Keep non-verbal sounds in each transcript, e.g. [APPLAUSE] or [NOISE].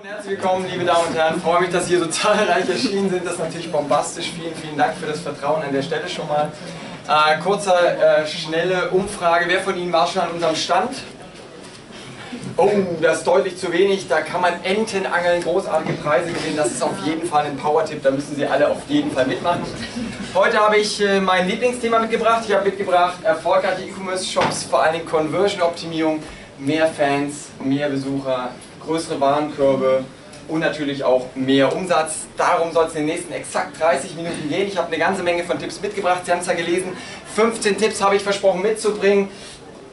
Herzlich willkommen, liebe Damen und Herren. Ich freue mich, dass hier so zahlreich erschienen sind. Das ist natürlich bombastisch. Vielen, vielen Dank für das Vertrauen an der Stelle schon mal. Äh, kurzer, äh, schnelle Umfrage. Wer von Ihnen war schon an unserem Stand? Oh, das ist deutlich zu wenig. Da kann man Enten angeln, großartige Preise gewinnen. Das ist auf jeden Fall ein Power-Tipp. Da müssen Sie alle auf jeden Fall mitmachen. Heute habe ich äh, mein Lieblingsthema mitgebracht. Ich habe mitgebracht erfolgreiche E-Commerce-Shops, vor allem Conversion-Optimierung, mehr Fans, mehr Besucher, größere Warenkörbe und natürlich auch mehr Umsatz. Darum soll es in den nächsten exakt 30 Minuten gehen. Ich habe eine ganze Menge von Tipps mitgebracht. Sie haben es ja gelesen. 15 Tipps habe ich versprochen mitzubringen.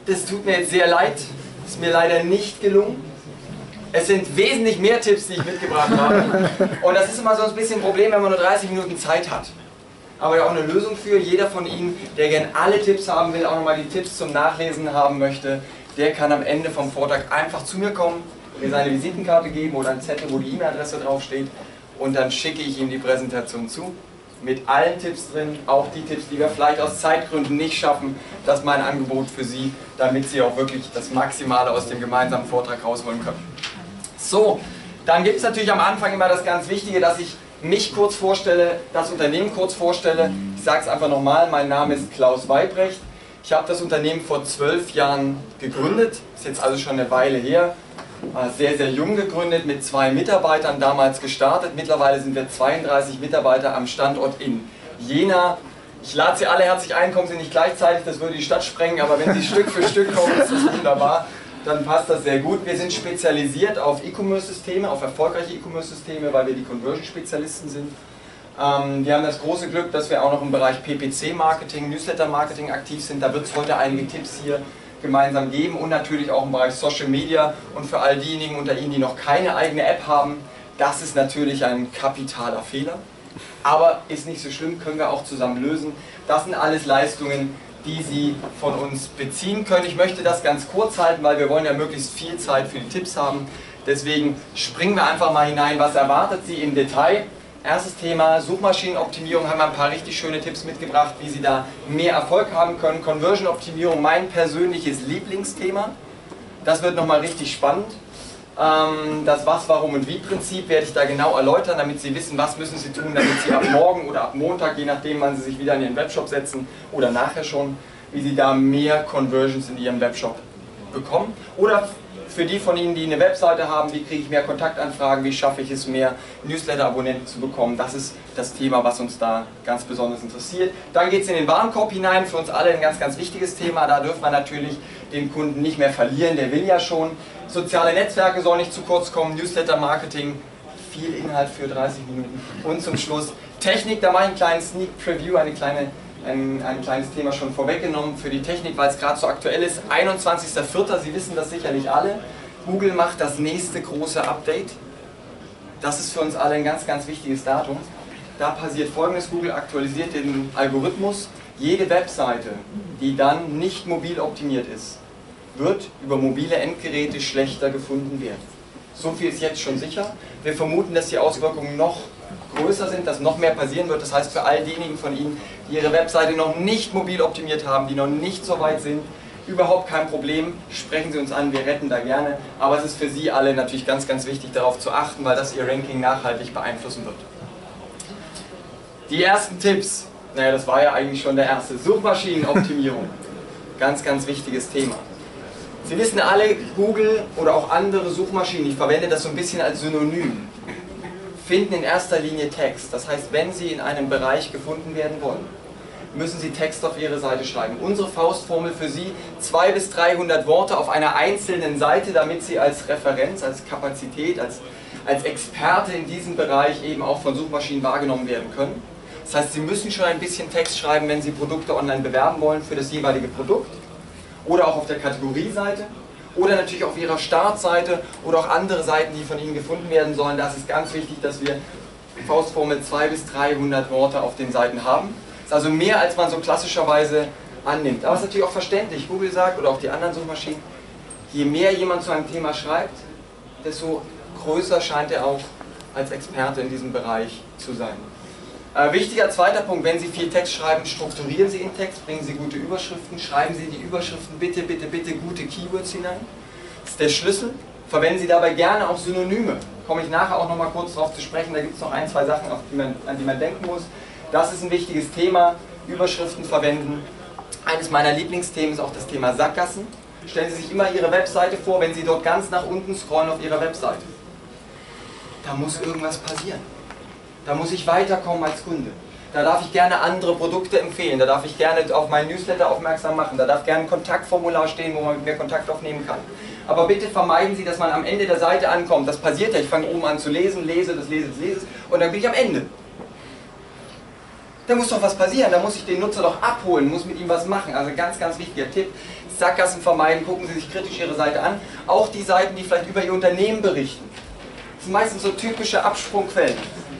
Das tut mir jetzt sehr leid. Ist mir leider nicht gelungen. Es sind wesentlich mehr Tipps, die ich mitgebracht habe. Und das ist immer so ein bisschen ein Problem, wenn man nur 30 Minuten Zeit hat. Aber ja auch eine Lösung für jeder von Ihnen, der gerne alle Tipps haben will, auch nochmal die Tipps zum Nachlesen haben möchte, der kann am Ende vom Vortrag einfach zu mir kommen, mir seine Visitenkarte geben oder einen Zettel, wo die E-Mail-Adresse draufsteht und dann schicke ich ihm die Präsentation zu mit allen Tipps drin, auch die Tipps, die wir vielleicht aus Zeitgründen nicht schaffen. Das ist mein Angebot für Sie, damit Sie auch wirklich das Maximale aus dem gemeinsamen Vortrag rausholen können. So, dann gibt es natürlich am Anfang immer das ganz Wichtige, dass ich mich kurz vorstelle, das Unternehmen kurz vorstelle. Ich sage es einfach nochmal, mein Name ist Klaus Weibrecht. Ich habe das Unternehmen vor zwölf Jahren gegründet, ist jetzt also schon eine Weile her sehr, sehr jung gegründet, mit zwei Mitarbeitern damals gestartet. Mittlerweile sind wir 32 Mitarbeiter am Standort in Jena. Ich lade Sie alle herzlich ein, kommen Sie nicht gleichzeitig, das würde die Stadt sprengen, aber wenn Sie [LAUGHS] Stück für Stück kommen, ist das wunderbar, dann passt das sehr gut. Wir sind spezialisiert auf E-Commerce-Systeme, auf erfolgreiche E-Commerce-Systeme, weil wir die Conversion-Spezialisten sind. Ähm, wir haben das große Glück, dass wir auch noch im Bereich PPC-Marketing, Newsletter-Marketing aktiv sind. Da wird es heute einige Tipps hier gemeinsam geben und natürlich auch im Bereich Social Media und für all diejenigen unter Ihnen, die noch keine eigene App haben, das ist natürlich ein kapitaler Fehler, aber ist nicht so schlimm, können wir auch zusammen lösen. Das sind alles Leistungen, die Sie von uns beziehen können. Ich möchte das ganz kurz halten, weil wir wollen ja möglichst viel Zeit für die Tipps haben. Deswegen springen wir einfach mal hinein, was erwartet Sie im Detail. Erstes Thema, Suchmaschinenoptimierung, haben wir ein paar richtig schöne Tipps mitgebracht, wie Sie da mehr Erfolg haben können. Conversion-Optimierung, mein persönliches Lieblingsthema. Das wird nochmal richtig spannend. Ähm, das Was, Warum und Wie-Prinzip werde ich da genau erläutern, damit Sie wissen, was müssen Sie tun, damit Sie ab morgen oder ab Montag, je nachdem, wann Sie sich wieder in Ihren Webshop setzen oder nachher schon, wie Sie da mehr Conversions in Ihrem Webshop bekommen. Oder für die von Ihnen, die eine Webseite haben, wie kriege ich mehr Kontaktanfragen, wie schaffe ich es, mehr Newsletter-Abonnenten zu bekommen. Das ist das Thema, was uns da ganz besonders interessiert. Dann geht es in den Warenkorb hinein, für uns alle ein ganz, ganz wichtiges Thema. Da dürfen wir natürlich den Kunden nicht mehr verlieren, der will ja schon. Soziale Netzwerke sollen nicht zu kurz kommen, Newsletter-Marketing, viel Inhalt für 30 Minuten. Und zum Schluss Technik, da mache ich einen kleinen Sneak Preview, eine kleine ein, ein, kleines Thema schon vorweggenommen für die Technik, weil es gerade so aktuell ist. 21.04., Sie wissen das sicherlich alle. Google macht das nächste große Update. Das ist für uns alle ein ganz, ganz wichtiges Datum. Da passiert folgendes, Google aktualisiert den Algorithmus. Jede Webseite, die dann nicht mobil optimiert ist, wird über mobile Endgeräte schlechter gefunden werden. So viel ist jetzt schon sicher. Wir vermuten, dass die Auswirkungen noch größer sind, dass noch mehr passieren wird. Das heißt, für all diejenigen von Ihnen, die ihre Webseite noch nicht mobil optimiert haben, die noch nicht so weit sind, überhaupt kein Problem. Sprechen Sie uns an, wir retten da gerne. Aber es ist für Sie alle natürlich ganz, ganz wichtig, darauf zu achten, weil das Ihr Ranking nachhaltig beeinflussen wird. Die ersten Tipps. Naja, das war ja eigentlich schon der erste. Suchmaschinenoptimierung. [LAUGHS] ganz, ganz wichtiges Thema. Sie wissen alle, Google oder auch andere Suchmaschinen, ich verwende das so ein bisschen als Synonym finden in erster Linie Text. Das heißt, wenn Sie in einem Bereich gefunden werden wollen, müssen Sie Text auf Ihre Seite schreiben. Unsere Faustformel für Sie, 200 bis 300 Worte auf einer einzelnen Seite, damit Sie als Referenz, als Kapazität, als, als Experte in diesem Bereich eben auch von Suchmaschinen wahrgenommen werden können. Das heißt, Sie müssen schon ein bisschen Text schreiben, wenn Sie Produkte online bewerben wollen für das jeweilige Produkt oder auch auf der Kategorieseite oder natürlich auf Ihrer Startseite oder auch andere Seiten, die von Ihnen gefunden werden sollen. Das ist ganz wichtig, dass wir Faustformel 200 bis 300 Worte auf den Seiten haben. Das ist also mehr, als man so klassischerweise annimmt. Aber es ist natürlich auch verständlich. Google sagt oder auch die anderen Suchmaschinen, je mehr jemand zu einem Thema schreibt, desto größer scheint er auch als Experte in diesem Bereich zu sein. Äh, wichtiger zweiter Punkt, wenn Sie viel Text schreiben, strukturieren Sie Ihren Text, bringen Sie gute Überschriften, schreiben Sie die Überschriften bitte, bitte, bitte gute Keywords hinein. Das ist der Schlüssel. Verwenden Sie dabei gerne auch Synonyme. Komme ich nachher auch nochmal kurz darauf zu sprechen. Da gibt es noch ein, zwei Sachen, die man, an die man denken muss. Das ist ein wichtiges Thema. Überschriften verwenden. Eines meiner Lieblingsthemen ist auch das Thema Sackgassen. Stellen Sie sich immer Ihre Webseite vor, wenn Sie dort ganz nach unten scrollen auf Ihrer Webseite. Da muss irgendwas passieren. Da muss ich weiterkommen als Kunde. Da darf ich gerne andere Produkte empfehlen. Da darf ich gerne auf meinen Newsletter aufmerksam machen. Da darf gerne ein Kontaktformular stehen, wo man mit mir Kontakt aufnehmen kann. Aber bitte vermeiden Sie, dass man am Ende der Seite ankommt. Das passiert ja. Ich fange oben an zu lesen, lese, das lese, das lese und dann bin ich am Ende. Da muss doch was passieren. Da muss ich den Nutzer doch abholen, muss mit ihm was machen. Also ganz, ganz wichtiger Tipp. Sackgassen vermeiden, gucken Sie sich kritisch Ihre Seite an. Auch die Seiten, die vielleicht über Ihr Unternehmen berichten. Das sind meistens so typische Absprungquellen.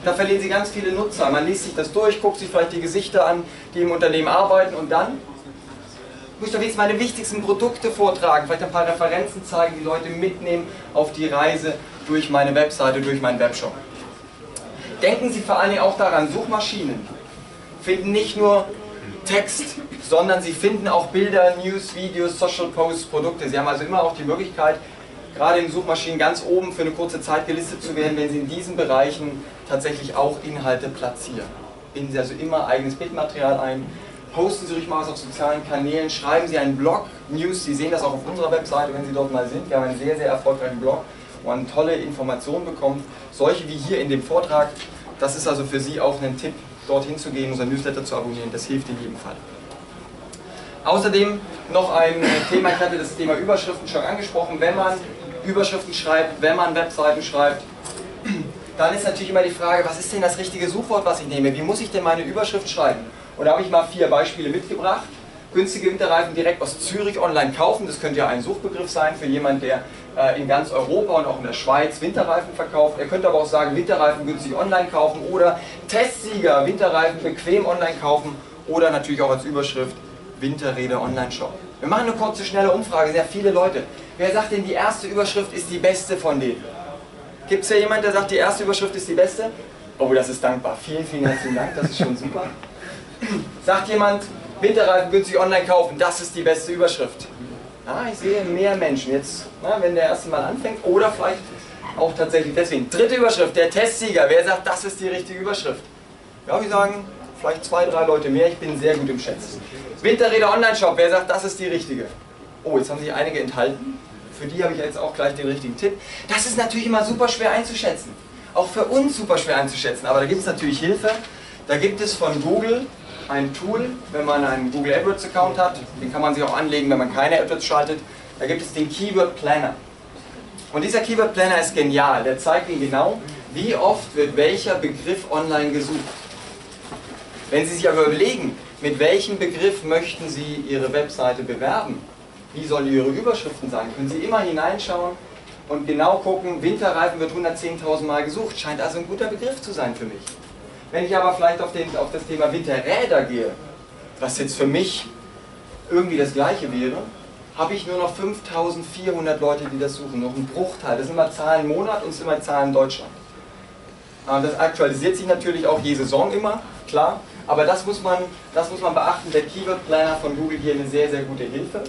Da verlieren Sie ganz viele Nutzer. Man liest sich das durch, guckt sich vielleicht die Gesichter an, die im Unternehmen arbeiten und dann muss ich doch jetzt meine wichtigsten Produkte vortragen, vielleicht ein paar Referenzen zeigen, die Leute mitnehmen auf die Reise durch meine Webseite, durch meinen Webshop. Denken Sie vor allen Dingen auch daran, Suchmaschinen finden nicht nur Text, sondern sie finden auch Bilder, News, Videos, Social Posts, Produkte. Sie haben also immer auch die Möglichkeit, gerade in Suchmaschinen ganz oben für eine kurze Zeit gelistet zu werden, wenn Sie in diesen Bereichen tatsächlich auch Inhalte platzieren. Binden Sie also immer eigenes Bildmaterial ein, posten Sie ruhig mal was auf sozialen Kanälen, schreiben Sie einen Blog, News, Sie sehen das auch auf unserer Webseite, wenn Sie dort mal sind. Wir haben einen sehr, sehr erfolgreichen Blog, wo man tolle Informationen bekommt, solche wie hier in dem Vortrag. Das ist also für Sie auch ein Tipp, dorthin zu gehen, unser Newsletter zu abonnieren, das hilft in jedem Fall. Außerdem noch ein Thema, ich hatte das Thema Überschriften schon angesprochen, wenn man Überschriften schreibt, wenn man Webseiten schreibt, dann ist natürlich immer die Frage, was ist denn das richtige Suchwort, was ich nehme? Wie muss ich denn meine Überschrift schreiben? Und da habe ich mal vier Beispiele mitgebracht. Günstige Winterreifen direkt aus Zürich online kaufen, das könnte ja ein Suchbegriff sein für jemanden, der äh, in ganz Europa und auch in der Schweiz Winterreifen verkauft. Er könnte aber auch sagen, Winterreifen günstig online kaufen oder Testsieger, Winterreifen bequem online kaufen oder natürlich auch als Überschrift Winterräder Online-Shop. Wir machen eine kurze, schnelle Umfrage, sehr viele Leute. Wer sagt denn, die erste Überschrift ist die beste von denen? Gibt es ja jemanden, der sagt, die erste Überschrift ist die beste? Oh, das ist dankbar. Vielen, vielen herzlichen Dank, das ist schon super. [LAUGHS] Sagt jemand, Winterreifen günstig online kaufen, das ist die beste Überschrift. Ah, ich sehe mehr Menschen jetzt, na, wenn der erste Mal anfängt oder vielleicht auch tatsächlich deswegen. Dritte Überschrift, der Testsieger. Wer sagt, das ist die richtige Überschrift? Ja, wir sagen vielleicht zwei, drei Leute mehr. Ich bin sehr gut im Schätzen. Winterräder Online-Shop. Wer sagt, das ist die richtige? Oh, jetzt haben sich einige enthalten. Für die habe ich jetzt auch gleich den richtigen Tipp. Das ist natürlich immer super schwer einzuschätzen. Auch für uns super schwer einzuschätzen. Aber da gibt es natürlich Hilfe. Da gibt es von Google ein Tool, wenn man einen Google AdWords Account hat. Den kann man sich auch anlegen, wenn man keine AdWords schaltet. Da gibt es den Keyword Planner. Und dieser Keyword Planner ist genial. Der zeigt Ihnen genau, wie oft wird welcher Begriff online gesucht. Wenn Sie sich aber überlegen, mit welchem Begriff möchten Sie Ihre Webseite bewerben, wie sollen Ihre Überschriften sein, können Sie immer hineinschauen und genau gucken, Winterreifen wird 110.000 Mal gesucht, scheint also ein guter Begriff zu sein für mich. Wenn ich aber vielleicht auf, den, auf das Thema Winterräder gehe, was jetzt für mich irgendwie das gleiche wäre, habe ich nur noch 5400 Leute, die das suchen, noch ein Bruchteil. Das sind immer Zahlen Monat und immer Zahlen Deutschland. Das aktualisiert sich natürlich auch je Saison immer, klar. Aber das muss man, das muss man beachten. Der Keyword Planner von Google hier eine sehr, sehr gute Hilfe,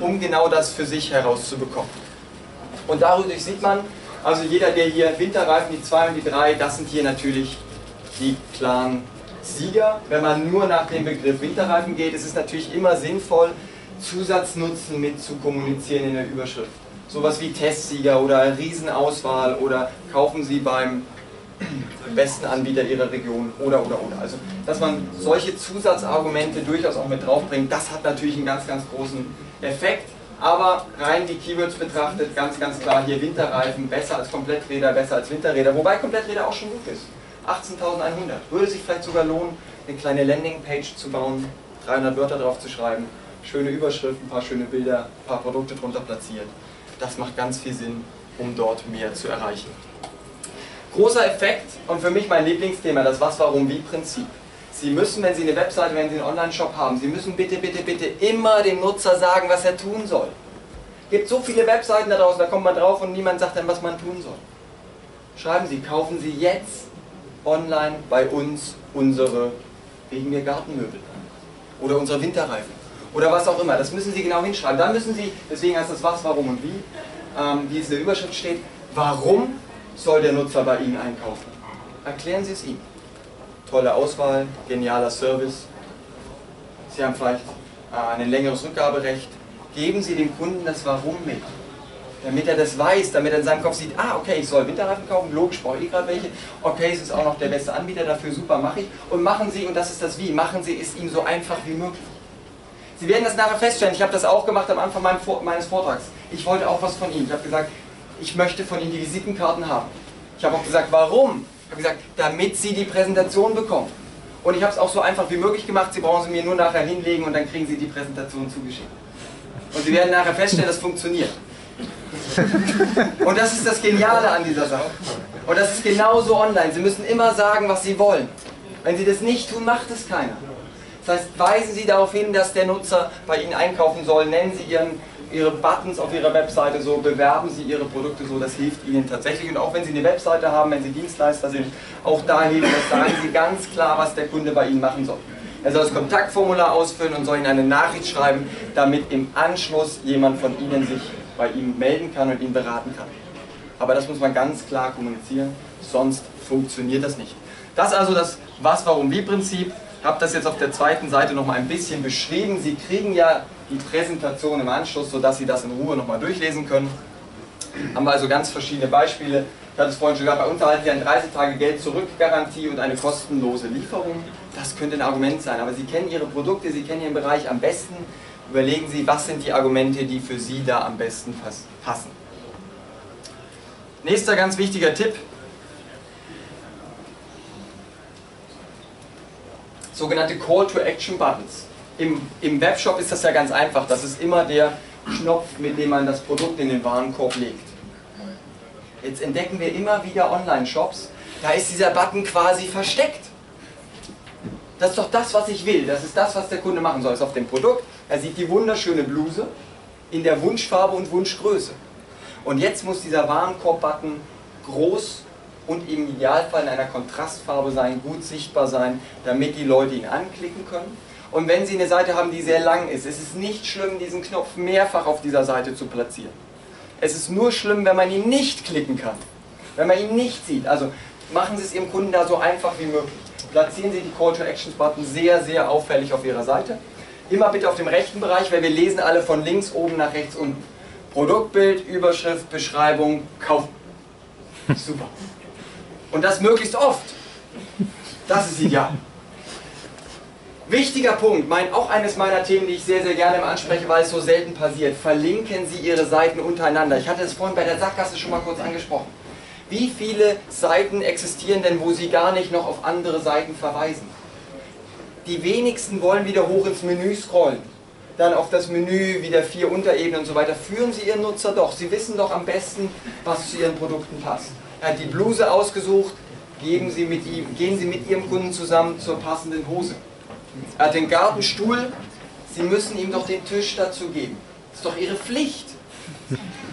um genau das für sich herauszubekommen. Und dadurch sieht man, also jeder, der hier Winterreifen, die 2 und die 3, das sind hier natürlich die klaren Sieger. Wenn man nur nach dem Begriff Winterreifen geht, ist es natürlich immer sinnvoll, Zusatznutzen mit zu kommunizieren in der Überschrift. Sowas wie Testsieger oder Riesenauswahl oder kaufen Sie beim besten Anbieter Ihrer Region oder oder oder. Also, dass man solche Zusatzargumente durchaus auch mit draufbringt, das hat natürlich einen ganz, ganz großen Effekt. Aber rein die Keywords betrachtet, ganz, ganz klar hier Winterreifen besser als Kompletträder, besser als Winterräder, wobei Kompletträder auch schon gut ist. 18.100. Würde sich vielleicht sogar lohnen, eine kleine Landingpage zu bauen, 300 Wörter drauf zu schreiben, schöne Überschriften, ein paar schöne Bilder, ein paar Produkte drunter platziert. Das macht ganz viel Sinn, um dort mehr zu erreichen. Großer Effekt und für mich mein Lieblingsthema, das Was, Warum, Wie-Prinzip. Sie müssen, wenn Sie eine Webseite, wenn Sie einen Online-Shop haben, Sie müssen bitte, bitte, bitte immer dem Nutzer sagen, was er tun soll. Es gibt so viele Webseiten da draußen, da kommt man drauf und niemand sagt dann, was man tun soll. Schreiben Sie, kaufen Sie jetzt online bei uns unsere wegen mir Gartenmöbel oder unsere Winterreifen oder was auch immer. Das müssen Sie genau hinschreiben. Dann müssen Sie, deswegen heißt das was, warum und wie, ähm, wie es in der Überschrift steht, warum soll der Nutzer bei Ihnen einkaufen? Erklären Sie es ihm. Tolle Auswahl, genialer Service. Sie haben vielleicht äh, ein längeres Rückgaberecht. Geben Sie dem Kunden das Warum mit. Damit er das weiß, damit er in seinem Kopf sieht, ah, okay, ich soll Winterreifen kaufen, logisch, brauche ich gerade welche. Okay, es ist auch noch der beste Anbieter dafür, super, mache ich. Und machen Sie, und das ist das Wie, machen Sie es ihm so einfach wie möglich. Sie werden das nachher feststellen, ich habe das auch gemacht am Anfang meines Vortrags. Ich wollte auch was von Ihnen. Ich habe gesagt, ich möchte von Ihnen die Visitenkarten haben. Ich habe auch gesagt, warum? Ich habe gesagt, damit Sie die Präsentation bekommen. Und ich habe es auch so einfach wie möglich gemacht. Sie brauchen sie mir nur nachher hinlegen und dann kriegen Sie die Präsentation zugeschickt. Und Sie werden nachher feststellen, das funktioniert. Und das ist das Geniale an dieser Sache. Und das ist genauso online. Sie müssen immer sagen, was Sie wollen. Wenn Sie das nicht tun, macht es keiner. Das heißt, weisen Sie darauf hin, dass der Nutzer bei Ihnen einkaufen soll. Nennen Sie Ihren Ihre Buttons auf Ihrer Webseite so, bewerben Sie Ihre Produkte so, das hilft Ihnen tatsächlich. Und auch wenn Sie eine Webseite haben, wenn Sie Dienstleister sind, auch da hilft das, sagen Sie ganz klar, was der Kunde bei Ihnen machen soll. Er soll das Kontaktformular ausfüllen und soll Ihnen eine Nachricht schreiben, damit im Anschluss jemand von Ihnen sich bei ihm melden kann und ihn beraten kann. Aber das muss man ganz klar kommunizieren, sonst funktioniert das nicht. Das ist also das Was, Warum, Wie-Prinzip. Ich habe das jetzt auf der zweiten Seite noch mal ein bisschen beschrieben. Sie kriegen ja die Präsentation im Anschluss, sodass Sie das in Ruhe nochmal durchlesen können. Haben wir also ganz verschiedene Beispiele. Ich hatte es vorhin schon gesagt, bei uns erhalten Sie eine 30 Tage Geld-Zurück-Garantie und eine kostenlose Lieferung. Das könnte ein Argument sein, aber Sie kennen Ihre Produkte, Sie kennen Ihren Bereich am besten. Überlegen Sie, was sind die Argumente, die für Sie da am besten passen. Nächster ganz wichtiger Tipp. Sogenannte Call-to-Action-Buttons. Im, Im Webshop ist das ja ganz einfach. Das ist immer der Knopf, mit dem man das Produkt in den Warenkorb legt. Jetzt entdecken wir immer wieder Online-Shops, da ist dieser Button quasi versteckt. Das ist doch das, was ich will. Das ist das, was der Kunde machen soll. Das ist auf dem Produkt. Er sieht die wunderschöne Bluse in der Wunschfarbe und Wunschgröße. Und jetzt muss dieser Warenkorb-Button groß und im Idealfall in einer Kontrastfarbe sein, gut sichtbar sein, damit die Leute ihn anklicken können. Und wenn Sie eine Seite haben, die sehr lang ist, ist es nicht schlimm, diesen Knopf mehrfach auf dieser Seite zu platzieren. Es ist nur schlimm, wenn man ihn nicht klicken kann. Wenn man ihn nicht sieht. Also machen Sie es Ihrem Kunden da so einfach wie möglich. Platzieren Sie die Call to Actions Button sehr, sehr auffällig auf Ihrer Seite. Immer bitte auf dem rechten Bereich, weil wir lesen alle von links oben nach rechts unten. Produktbild, Überschrift, Beschreibung, kaufen. [LAUGHS] Super. Und das möglichst oft. Das ist ideal. Wichtiger Punkt, mein, auch eines meiner Themen, die ich sehr, sehr gerne anspreche, weil es so selten passiert. Verlinken Sie Ihre Seiten untereinander. Ich hatte es vorhin bei der Sackgasse schon mal kurz angesprochen. Wie viele Seiten existieren denn, wo Sie gar nicht noch auf andere Seiten verweisen? Die wenigsten wollen wieder hoch ins Menü scrollen. Dann auf das Menü, wieder vier Unterebenen und so weiter. Führen Sie Ihren Nutzer doch. Sie wissen doch am besten, was zu Ihren Produkten passt. Er hat die Bluse ausgesucht, geben Sie mit ihm, gehen Sie mit Ihrem Kunden zusammen zur passenden Hose. Er hat den Gartenstuhl, Sie müssen ihm doch den Tisch dazu geben. Das ist doch Ihre Pflicht.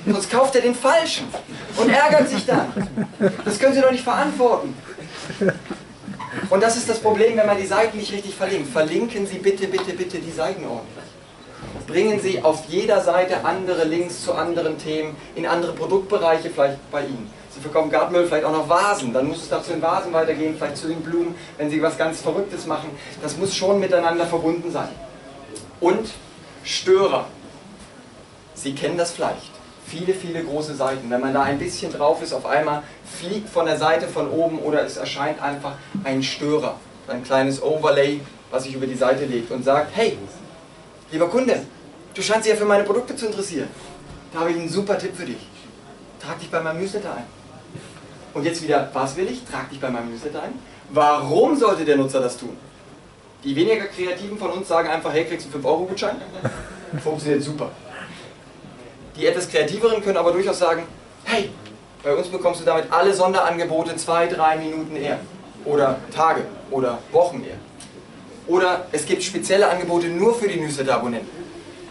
Sonst kauft er den falschen und ärgert sich dann. Das können Sie doch nicht verantworten. Und das ist das Problem, wenn man die Seiten nicht richtig verlinkt. Verlinken Sie bitte, bitte, bitte die Seiten ordentlich. Bringen Sie auf jeder Seite andere Links zu anderen Themen, in andere Produktbereiche vielleicht bei Ihnen. Sie verkaufen Gartenmüll, vielleicht auch noch Vasen. Dann muss es da zu den Vasen weitergehen, vielleicht zu den Blumen, wenn Sie was ganz Verrücktes machen. Das muss schon miteinander verbunden sein. Und Störer. Sie kennen das vielleicht. Viele, viele große Seiten. Wenn man da ein bisschen drauf ist, auf einmal fliegt von der Seite von oben oder es erscheint einfach ein Störer. Ein kleines Overlay, was sich über die Seite legt und sagt, hey, lieber Kunde, du scheinst dich ja für meine Produkte zu interessieren. Da habe ich einen super Tipp für dich. Trag dich bei meinem Newsletter ein. Und jetzt wieder, was will ich? Trag dich bei meinem Newsletter ein. Warum sollte der Nutzer das tun? Die weniger Kreativen von uns sagen einfach, hey, kriegst du einen 5-Euro-Gutschein? [LAUGHS] Funktioniert super. Die etwas Kreativeren können aber durchaus sagen, hey, bei uns bekommst du damit alle Sonderangebote zwei, drei Minuten eher. Oder Tage oder Wochen eher. Oder es gibt spezielle Angebote nur für die Newsletter-Abonnenten.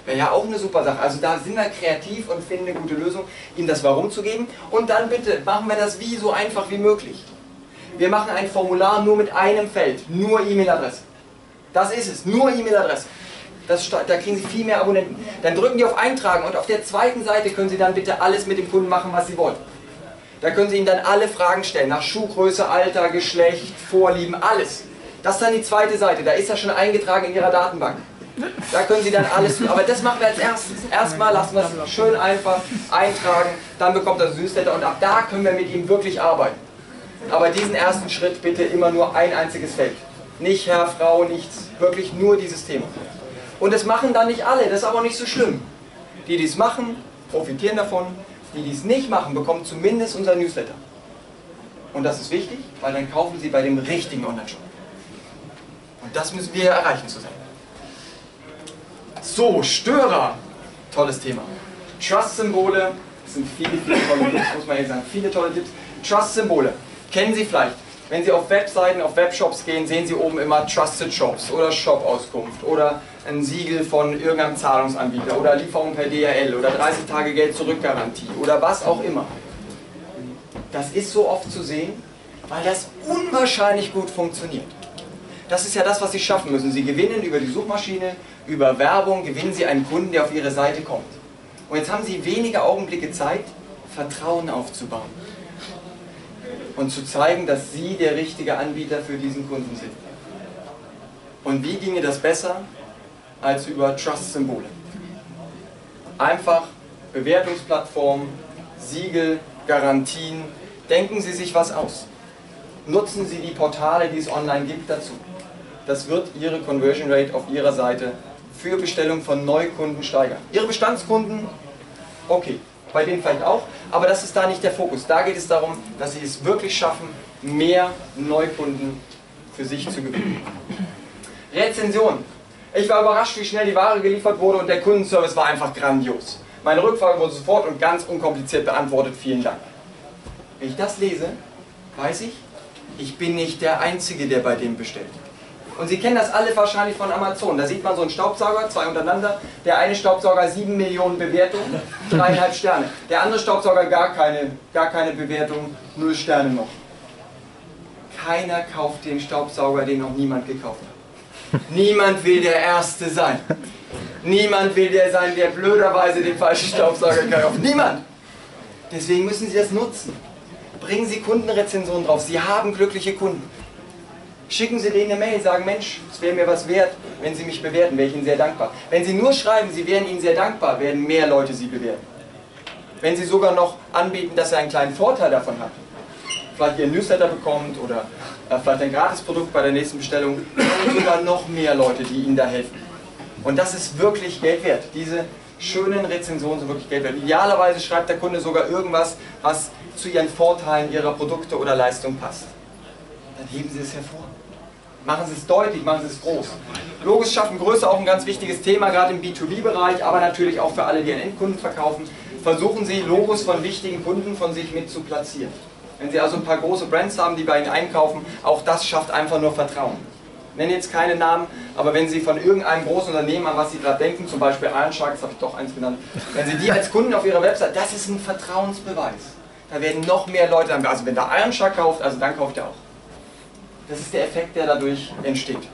Wäre ja auch eine super Sache. Also da sind wir kreativ und finden eine gute Lösung, ihm das Warum zu geben. Und dann bitte machen wir das Wie so einfach wie möglich. Wir machen ein Formular nur mit einem Feld, nur E-Mail-Adresse. Das ist es, nur E-Mail-Adresse. Das, da kriegen Sie viel mehr Abonnenten. Dann drücken die auf Eintragen und auf der zweiten Seite können Sie dann bitte alles mit dem Kunden machen, was Sie wollen. Da können Sie ihm dann alle Fragen stellen, nach Schuhgröße, Alter, Geschlecht, Vorlieben, alles. Das ist dann die zweite Seite, da ist er schon eingetragen in Ihrer Datenbank. Da können Sie dann alles. Aber das machen wir als erstes. Erstmal lassen wir es schön einfach eintragen, dann bekommt er das Newsletter und ab da können wir mit ihm wirklich arbeiten. Aber diesen ersten Schritt bitte immer nur ein einziges Feld. Nicht Herr, Frau, nichts. Wirklich nur dieses Thema. Und das machen dann nicht alle, das ist aber nicht so schlimm. Die, die es machen, profitieren davon. Die, die es nicht machen, bekommen zumindest unser Newsletter. Und das ist wichtig, weil dann kaufen sie bei dem richtigen Online-Shop. Und das müssen wir erreichen zusammen. So, Störer. Tolles Thema. Trust-Symbole. Das sind viele, viele tolle Tipps, muss man ehrlich sagen. Viele tolle Tipps. Trust-Symbole. Kennen Sie vielleicht. Wenn Sie auf Webseiten, auf Webshops gehen, sehen Sie oben immer Trusted Shops oder Shop-Auskunft oder ein Siegel von irgendeinem Zahlungsanbieter oder Lieferung per DHL oder 30 Tage Geld zurück Garantie oder was auch immer. Das ist so oft zu sehen, weil das unwahrscheinlich gut funktioniert. Das ist ja das, was Sie schaffen müssen. Sie gewinnen über die Suchmaschine, über Werbung, gewinnen Sie einen Kunden, der auf Ihre Seite kommt. Und jetzt haben Sie wenige Augenblicke Zeit, Vertrauen aufzubauen und zu zeigen, dass Sie der richtige Anbieter für diesen Kunden sind. Und wie ginge das besser als über Trust-Symbole? Einfach Bewertungsplattformen, Siegel, Garantien. Denken Sie sich was aus. Nutzen Sie die Portale, die es online gibt, dazu. Das wird Ihre Conversion Rate auf Ihrer Seite für Bestellung von Neukunden steigern. Ihre Bestandskunden, okay, bei denen vielleicht auch, aber das ist da nicht der Fokus. Da geht es darum, dass sie es wirklich schaffen, mehr Neukunden für sich zu gewinnen. Rezension. Ich war überrascht, wie schnell die Ware geliefert wurde und der Kundenservice war einfach grandios. Meine Rückfrage wurde sofort und ganz unkompliziert beantwortet. Vielen Dank. Wenn ich das lese, weiß ich, ich bin nicht der Einzige, der bei dem bestellt. Und Sie kennen das alle wahrscheinlich von Amazon. Da sieht man so einen Staubsauger, zwei untereinander. Der eine Staubsauger 7 Millionen Bewertungen, [LAUGHS] dreieinhalb Sterne. Der andere Staubsauger gar keine, gar keine Bewertung, null Sterne noch. Keiner kauft den Staubsauger, den noch niemand gekauft hat. [LAUGHS] Niemand will der Erste sein. Niemand will der sein, der blöderweise den falschen Staubsauger kauft. Niemand! Deswegen müssen Sie das nutzen. Bringen Sie Kundenrezensionen drauf. Sie haben glückliche Kunden. Schicken Sie denen eine Mail, sagen, Mensch, es wäre mir was wert, wenn Sie mich bewerten, wäre ich Ihnen sehr dankbar. Wenn Sie nur schreiben, Sie wären Ihnen sehr dankbar, werden mehr Leute Sie bewerten. Wenn Sie sogar noch anbieten, dass er einen kleinen Vorteil davon hat, vielleicht Ihren Newsletter bekommt oder äh, vielleicht ein Gratisprodukt bei der nächsten Bestellung, sogar noch mehr Leute, die Ihnen da helfen. Und das ist wirklich Geld wert. Diese schönen Rezensionen sind wirklich Geld wert. Idealerweise schreibt der Kunde sogar irgendwas, was zu Ihren Vorteilen Ihrer Produkte oder Leistung passt. Dann heben Sie es hervor. Machen Sie es deutlich, machen Sie es groß. Logos schaffen Größe auch ein ganz wichtiges Thema, gerade im B2B-Bereich, aber natürlich auch für alle, die an Endkunden verkaufen. Versuchen Sie, Logos von wichtigen Kunden von sich mit zu platzieren. Wenn Sie also ein paar große Brands haben, die bei Ihnen einkaufen, auch das schafft einfach nur Vertrauen. Ich nenne jetzt keine Namen, aber wenn Sie von irgendeinem großen Unternehmen, an was Sie gerade denken, zum Beispiel Ironshard, das habe ich doch eins genannt, wenn Sie die als Kunden auf Ihrer Website, das ist ein Vertrauensbeweis. Da werden noch mehr Leute, also wenn der Ironshard kauft, also dann kauft er auch. Das ist der Effekt, der dadurch entsteht.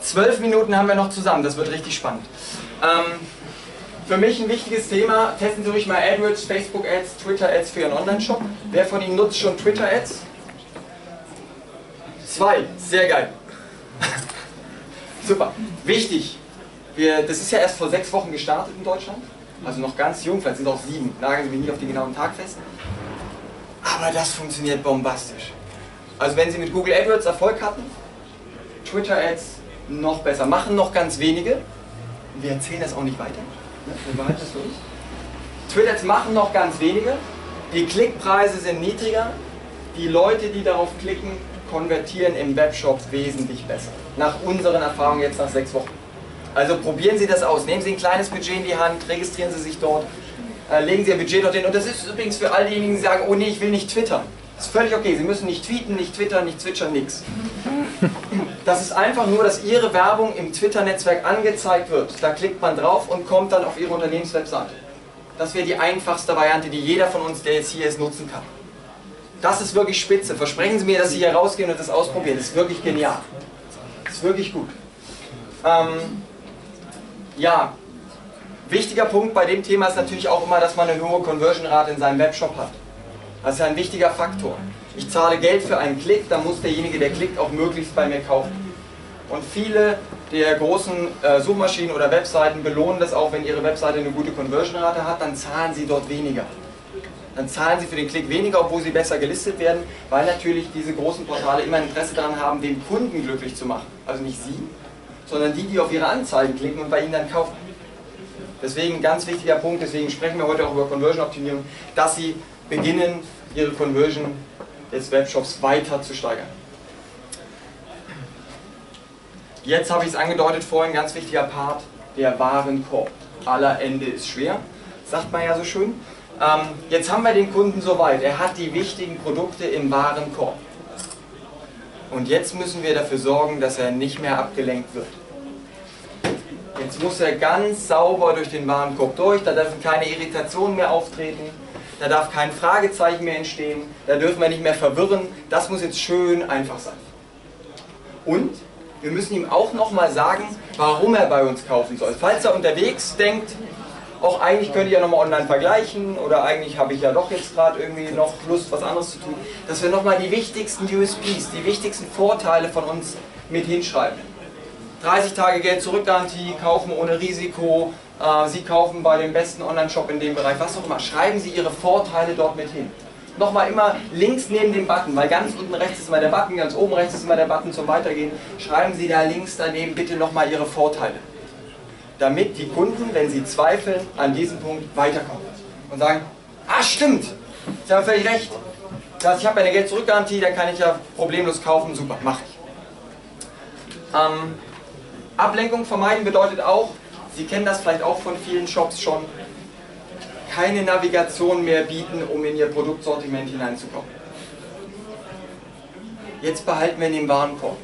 Zwölf Minuten haben wir noch zusammen, das wird richtig spannend. Ähm, für mich ein wichtiges Thema, testen Sie ruhig mal AdWords, Facebook Ads, Twitter Ads für Ihren Online-Shop. Wer von Ihnen nutzt schon Twitter Ads? Zwei, sehr geil. [LAUGHS] Super, wichtig. Wir, das ist ja erst vor sechs Wochen gestartet in Deutschland, also noch ganz jung, vielleicht sind es auch sieben, nageln Sie mich nicht auf den genauen Tag fest. Aber das funktioniert bombastisch. Also wenn Sie mit Google AdWords Erfolg hatten, Twitter Ads noch besser. Machen noch ganz wenige. Wir erzählen das auch nicht weiter. Ne? Wir behalten das für uns. Twitter Ads machen noch ganz wenige. Die Klickpreise sind niedriger. Die Leute, die darauf klicken, konvertieren im Webshop wesentlich besser. Nach unseren Erfahrungen jetzt nach sechs Wochen. Also probieren Sie das aus. Nehmen Sie ein kleines Budget in die Hand, registrieren Sie sich dort, äh, legen Sie Ihr Budget dorthin. Und das ist übrigens für all diejenigen, die sagen, oh nee, ich will nicht twittern. Das ist völlig okay. Sie müssen nicht tweeten, nicht twittern, nicht zwitschern, nichts. Das ist einfach nur, dass Ihre Werbung im Twitter-Netzwerk angezeigt wird. Da klickt man drauf und kommt dann auf Ihre Unternehmenswebseite. Das wäre die einfachste Variante, die jeder von uns, der jetzt hier ist, nutzen kann. Das ist wirklich spitze. Versprechen Sie mir, dass Sie hier rausgehen und das ausprobieren. Das ist wirklich genial. Das ist wirklich gut. Ähm, Ja, wichtiger Punkt bei dem Thema ist natürlich auch immer, dass man eine hohe Conversion-Rate in seinem Webshop hat. Das ist ein wichtiger Faktor. Ich zahle Geld für einen Klick, dann muss derjenige, der klickt, auch möglichst bei mir kaufen. Und viele der großen äh, Suchmaschinen oder Webseiten belohnen das auch, wenn ihre Webseite eine gute Conversion-Rate hat, dann zahlen sie dort weniger. Dann zahlen sie für den Klick weniger, obwohl sie besser gelistet werden, weil natürlich diese großen Portale immer Interesse daran haben, den Kunden glücklich zu machen. Also nicht sie, sondern die, die auf ihre Anzeigen klicken und bei ihnen dann kaufen. Deswegen ganz wichtiger Punkt, deswegen sprechen wir heute auch über Conversion-Optimierung, dass sie beginnen, ihre Conversion des Webshops weiter zu steigern. Jetzt habe ich es angedeutet vorhin, ganz wichtiger Part, der Warenkorb. Aller Ende ist schwer, sagt man ja so schön. Ähm, jetzt haben wir den Kunden soweit, er hat die wichtigen Produkte im Warenkorb. Und jetzt müssen wir dafür sorgen, dass er nicht mehr abgelenkt wird. Jetzt muss er ganz sauber durch den Warenkorb durch, da dürfen keine Irritationen mehr auftreten, da darf kein Fragezeichen mehr entstehen, da dürfen wir nicht mehr verwirren, das muss jetzt schön einfach sein. Und wir müssen ihm auch nochmal sagen, warum er bei uns kaufen soll. Falls er unterwegs denkt, auch eigentlich könnte ich ja nochmal online vergleichen oder eigentlich habe ich ja doch jetzt gerade irgendwie noch Lust, was anderes zu tun, dass wir nochmal die wichtigsten USPs, die wichtigsten Vorteile von uns mit hinschreiben. 30 Tage Geld zurückgarantie, kaufen ohne Risiko, Sie kaufen bei dem besten Online-Shop in dem Bereich, was auch immer. Schreiben Sie Ihre Vorteile dort mit hin nochmal immer links neben dem Button, weil ganz unten rechts ist immer der Button, ganz oben rechts ist immer der Button zum Weitergehen. Schreiben Sie da links daneben bitte nochmal Ihre Vorteile. Damit die Kunden, wenn sie zweifeln, an diesem Punkt weiterkommen. Und sagen, ah stimmt, Sie haben völlig recht. Ich habe eine Geld-Zurück-Garantie, da kann ich ja problemlos kaufen, super, mache ich. Ähm, Ablenkung vermeiden bedeutet auch, Sie kennen das vielleicht auch von vielen Shops schon, keine Navigation mehr bieten, um in ihr Produktsortiment hineinzukommen. Jetzt behalten wir ihn im Warenkorb.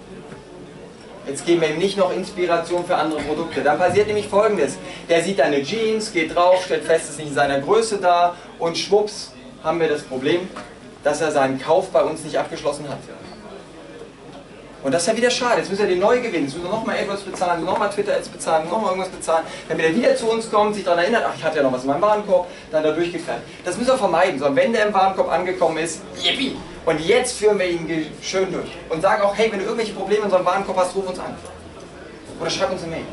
Jetzt geben wir ihm nicht noch Inspiration für andere Produkte. Dann passiert nämlich folgendes. Der sieht eine Jeans, geht drauf, stellt fest, es ist nicht in seiner Größe da und schwupps haben wir das Problem, dass er seinen Kauf bei uns nicht abgeschlossen hat. Und das ist ja wieder schade. Jetzt müssen wir den neu gewinnen. Jetzt müssen wir nochmal AdWords bezahlen, nochmal Twitter-Ads bezahlen, nochmal irgendwas bezahlen, damit er wieder zu uns kommt, sich daran erinnert, ach, ich hatte ja noch was in meinem Warenkorb, dann da durchgefallen. Das müssen wir vermeiden. So, wenn der im Warenkorb angekommen ist, yippie! Und jetzt führen wir ihn schön durch. Und sagen auch, hey, wenn du irgendwelche Probleme in unserem Warenkorb hast, ruf uns an. Oder schreib uns eine Mail.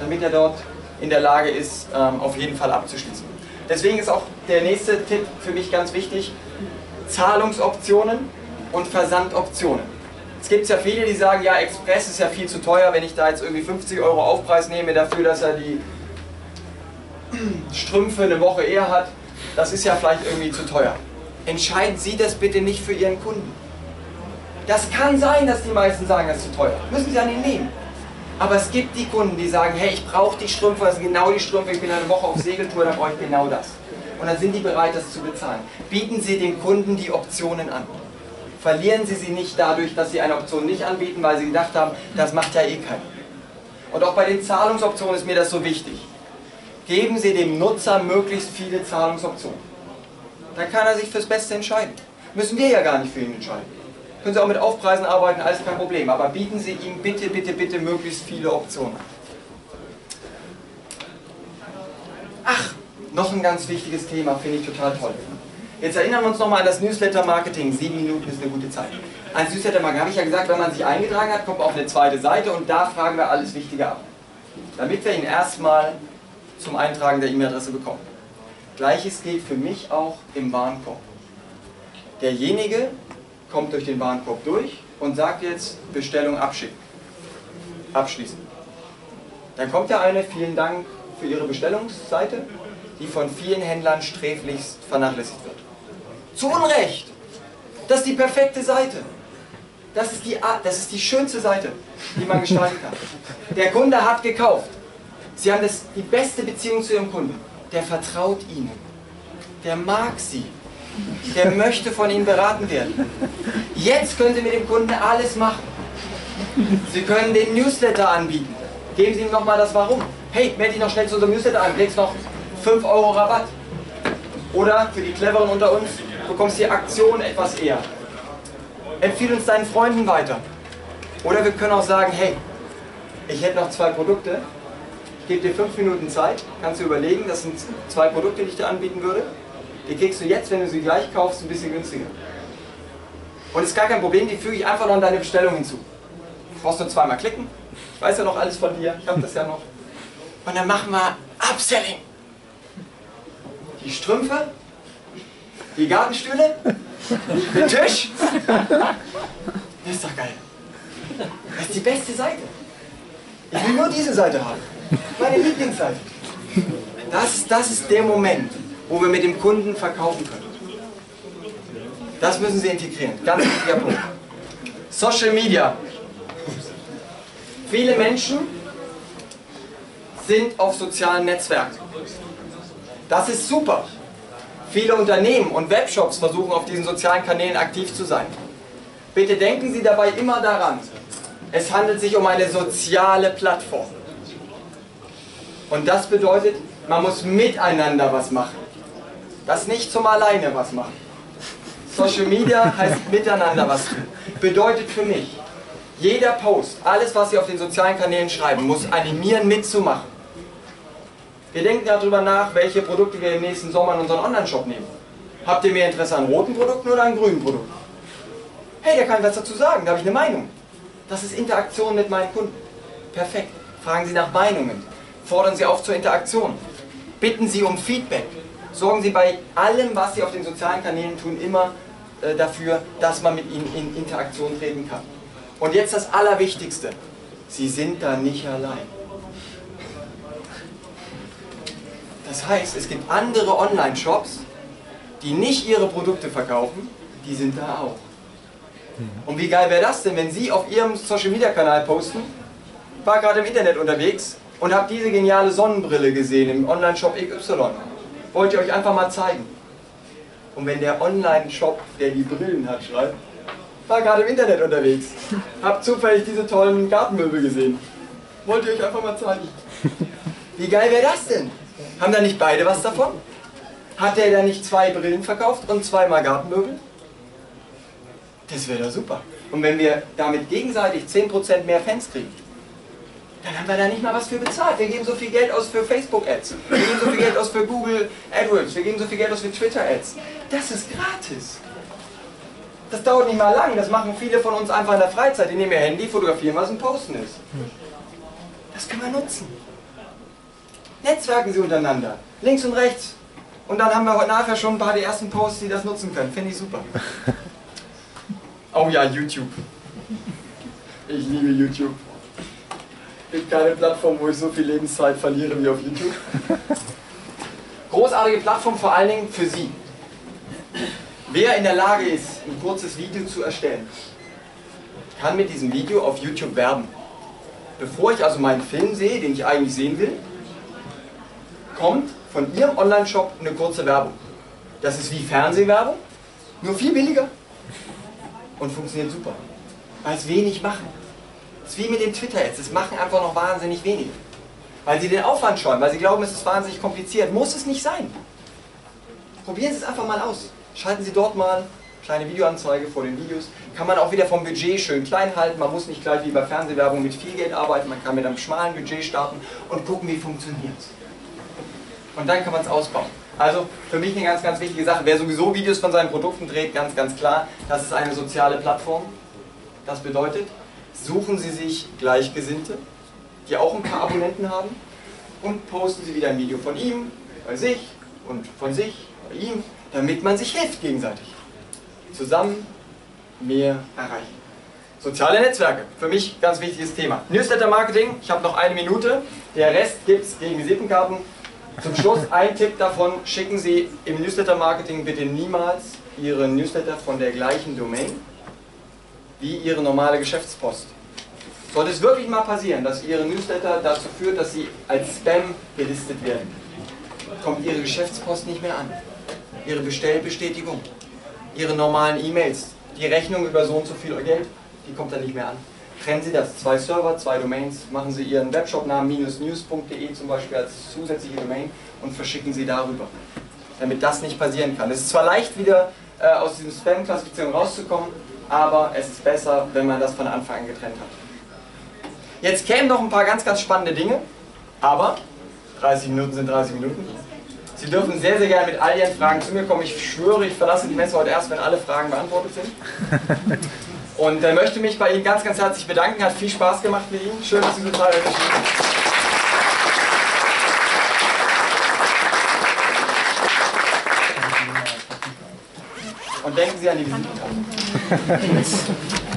Damit er dort in der Lage ist, ähm, auf jeden Fall abzuschließen. Deswegen ist auch der nächste Tipp für mich ganz wichtig. Zahlungsoptionen und Versandoptionen. Es gibt ja viele, die sagen, ja, Express ist ja viel zu teuer, wenn ich da jetzt irgendwie 50 Euro Aufpreis nehme dafür, dass er die Strümpfe eine Woche eher hat. Das ist ja vielleicht irgendwie zu teuer. Entscheiden Sie das bitte nicht für Ihren Kunden. Das kann sein, dass die meisten sagen, das ist zu teuer. Müssen Sie an ihn nehmen. Aber es gibt die Kunden, die sagen, hey, ich brauche die Strümpfe, das sind genau die Strümpfe, ich bin eine Woche auf Segeltour, dann brauche ich genau das. Und dann sind die bereit, das zu bezahlen. Bieten Sie den Kunden die Optionen an verlieren Sie sie nicht dadurch, dass Sie eine Option nicht anbieten, weil Sie gedacht haben, das macht ja eh keiner. Und auch bei den Zahlungsoptionen ist mir das so wichtig. Geben Sie dem Nutzer möglichst viele Zahlungsoptionen. Dann kann er sich fürs Beste entscheiden. Müssen wir ja gar nicht für ihn entscheiden. Können Sie auch mit Aufpreisen arbeiten, alles kein Problem. Aber bieten Sie ihm bitte, bitte, bitte möglichst viele Optionen. Ach, noch ein ganz wichtiges Thema, finde ich total toll. Jetzt erinnern wir uns nochmal an das Newsletter-Marketing. Sieben Minuten ist eine gute Zeit. Ans Newsletter-Marketing habe ich ja gesagt, wenn man sich eingetragen hat, kommt man auf eine zweite Seite und da fragen wir alles Wichtige ab. Damit wir ihn erstmal zum Eintragen der E-Mail-Adresse bekommen. Gleiches gilt für mich auch im Warenkorb. Derjenige kommt durch den Warenkorb durch und sagt jetzt Bestellung abschicken. Abschließen. Dann kommt der eine, vielen Dank für Ihre Bestellungsseite, die von vielen Händlern sträflichst vernachlässigt wird. Zu Unrecht. Das ist die perfekte Seite. Das ist die, das ist die schönste Seite, die man gestalten kann. Der Kunde hat gekauft. Sie haben das, die beste Beziehung zu Ihrem Kunden. Der vertraut Ihnen. Der mag Sie. Der möchte von Ihnen beraten werden. Jetzt können Sie mit dem Kunden alles machen. Sie können den Newsletter anbieten. Geben Sie ihm nochmal das Warum. Hey, melde dich noch schnell zu unserem Newsletter an. Kriegst noch 5 Euro Rabatt. Oder für die Cleveren unter uns, bekommst die Aktion etwas eher. Empfehle uns deinen Freunden weiter. Oder wir können auch sagen, hey, ich hätte noch zwei Produkte, gebe dir fünf Minuten Zeit, kannst du überlegen, das sind zwei Produkte, die ich dir anbieten würde. Die kriegst du jetzt, wenn du sie gleich kaufst, ein bisschen günstiger. Und ist gar kein Problem, die füge ich einfach noch in deine Bestellung hinzu. Du brauchst nur zweimal klicken. Ich weiß ja noch alles von dir, ich habe das ja noch. Und dann machen wir Upselling. Die Strümpfe, die Gartenstühle, den Tisch. Das ist doch geil. Das ist die beste Seite. Ich will nur diese Seite haben. Meine Lieblingsseite. Das, das ist der Moment, wo wir mit dem Kunden verkaufen können. Das müssen Sie integrieren. Ganz wichtiger Punkt. Social Media. Viele Menschen sind auf sozialen Netzwerken. Das ist super. Viele Unternehmen und Webshops versuchen auf diesen sozialen Kanälen aktiv zu sein. Bitte denken Sie dabei immer daran, es handelt sich um eine soziale Plattform. Und das bedeutet, man muss miteinander was machen. Das nicht zum Alleine was machen. Social Media [LAUGHS] heißt miteinander was tun. Bedeutet für mich, jeder Post, alles was Sie auf den sozialen Kanälen schreiben, muss animieren mitzumachen. Wir denken darüber nach, welche Produkte wir im nächsten Sommer in unseren Online-Shop nehmen. Habt ihr mehr Interesse an roten Produkten oder an grünen Produkten? Hey, da kann was dazu sagen, da habe ich eine Meinung. Das ist Interaktion mit meinen Kunden. Perfekt. Fragen Sie nach Meinungen. Fordern Sie auf zur Interaktion. Bitten Sie um Feedback. Sorgen Sie bei allem, was Sie auf den sozialen Kanälen tun, immer äh, dafür, dass man mit Ihnen in Interaktion treten kann. Und jetzt das Allerwichtigste. Sie sind da nicht allein. Das heißt, es gibt andere Online-Shops, die nicht ihre Produkte verkaufen, die sind da auch. Und wie geil wäre das denn, wenn Sie auf Ihrem Social-Media-Kanal posten, war gerade im Internet unterwegs und habe diese geniale Sonnenbrille gesehen im Online-Shop XY. Wollte ich euch einfach mal zeigen. Und wenn der Online-Shop, der die Brillen hat, schreibt, war gerade im Internet unterwegs, [LAUGHS] hab zufällig diese tollen Gartenmöbel gesehen. Wollte ich euch einfach mal zeigen. [LAUGHS] Wie geil wäre das denn? Haben da nicht beide was davon? Hat der da nicht zwei Brillen verkauft und zweimal Gartenmöbel? Das wäre doch super. Und wenn wir damit gegenseitig 10% mehr Fans kriegen, dann haben wir da nicht mal was für bezahlt. Wir geben so viel Geld aus für Facebook-Ads. Wir geben so viel Geld aus für Google AdWords. Wir geben so viel Geld aus für Twitter-Ads. Das ist gratis. Das dauert nicht mal lang. Das machen viele von uns einfach in der Freizeit. Die nehmen ihr Handy, fotografieren, was ein Posten ist. Das können wir nutzen. Netzwerken Sie untereinander. Links und rechts. Und dann haben wir heute nachher schon ein paar der ersten Posts, die das nutzen können. Finde ich super. [LAUGHS] Oh ja, YouTube. Ich liebe YouTube. Es gibt keine Plattform, wo ich so viel Lebenszeit verliere wie auf YouTube. [LAUGHS] Großartige Plattform vor allen Dingen für Sie. Wer in der Lage ist, ein kurzes Video zu erstellen, kann mit diesem Video auf YouTube werben. Bevor ich also meinen Film sehe, den ich eigentlich sehen will, kommt von Ihrem Online-Shop eine kurze Werbung. Das ist wie Fernsehwerbung, nur viel billiger und funktioniert super. Weil es wenig machen. Das ist wie mit den Twitter-Ads, es machen einfach noch wahnsinnig wenige. Weil sie den Aufwand scheuen, weil sie glauben, es ist wahnsinnig kompliziert. Muss es nicht sein. Probieren Sie es einfach mal aus. Schalten Sie dort mal kleine Videoanzeige vor den Videos. Kann man auch wieder vom Budget schön klein halten. Man muss nicht gleich wie bei Fernsehwerbung mit viel Geld arbeiten. Man kann mit einem schmalen Budget starten und gucken, wie funktioniert es. Und dann kann man es ausbauen. Also für mich eine ganz, ganz wichtige Sache. Wer sowieso Videos von seinen Produkten dreht, ganz, ganz klar, das ist eine soziale Plattform. Das bedeutet, suchen Sie sich Gleichgesinnte, die auch ein paar Abonnenten haben und posten Sie wieder ein Video von ihm, bei sich und von sich, bei ihm, damit man sich hilft gegenseitig. Zusammen mehr erreichen. Soziale Netzwerke, für mich ganz wichtiges Thema. Newsletter-Marketing, ich habe noch eine Minute. Der Rest gibt es gegen Visitenkarten. Zum Schluss ein Tipp davon, schicken Sie im Newsletter-Marketing bitte niemals Ihre Newsletter von der gleichen Domain wie Ihre normale Geschäftspost. Sollte es wirklich mal passieren, dass Ihre Newsletter dazu führt, dass Sie als Spam gelistet werden, kommt Ihre Geschäftspost nicht mehr an. Ihre Bestellbestätigung, Ihre normalen E-Mails, die Rechnung über so und so viel Geld, die kommt dann nicht mehr an. Trennen Sie das. Zwei Server, zwei Domains, machen Sie Ihren Webshop-Namen news.de zum Beispiel als zusätzliche Domain und verschicken Sie darüber. Damit das nicht passieren kann. Es ist zwar leicht, wieder äh, aus diesem Spam-Klassifizierung rauszukommen, aber es ist besser, wenn man das von Anfang an getrennt hat. Jetzt kämen noch ein paar ganz, ganz spannende Dinge. Aber 30 Minuten sind 30 Minuten. Sie dürfen sehr, sehr gerne mit all Ihren Fragen zu mir kommen. Ich schwöre, ich verlasse die Messe heute erst, wenn alle Fragen beantwortet sind. [LAUGHS] Und äh, möchte mich bei Ihnen ganz, ganz herzlich bedanken. Hat viel Spaß gemacht mit Ihnen. Schön, dass Sie so erschienen sind. Und denken Sie an die Visitenkarte. [LAUGHS]